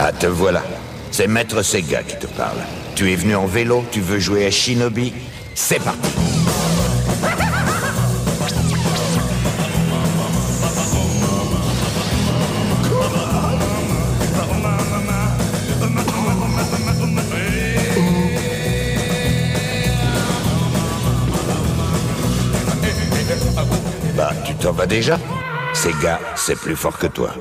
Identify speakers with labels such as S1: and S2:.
S1: Ah, te voilà. C'est Maître Sega qui te parle. Tu es venu en vélo, tu veux jouer à Shinobi C'est parti Bah, tu t'en vas déjà? Sega, c'est plus fort que toi.